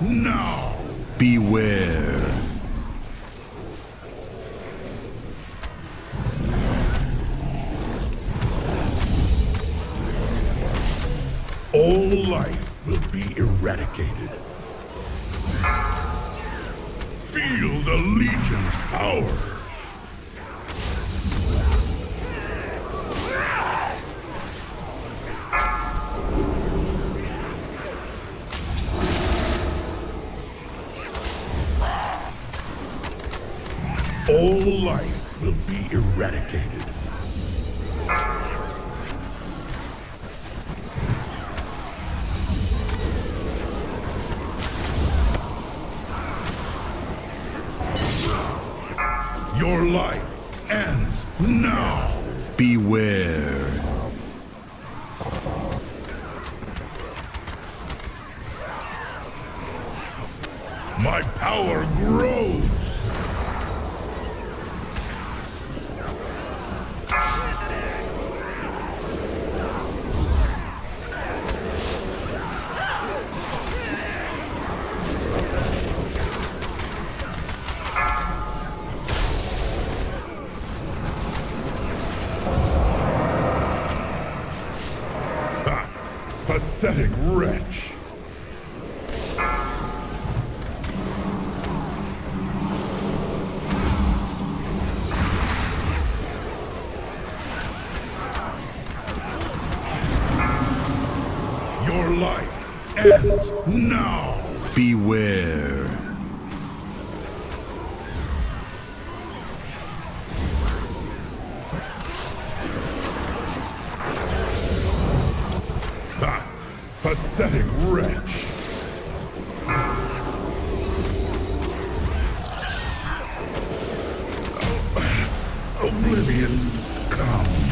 Now, beware. All life will be eradicated. Feel the Legion's power. All life will be eradicated. Your life ends now. Beware. My power grows. Pathetic wretch. Your life ends now. Beware. Pathetic wretch. Oblivion comes.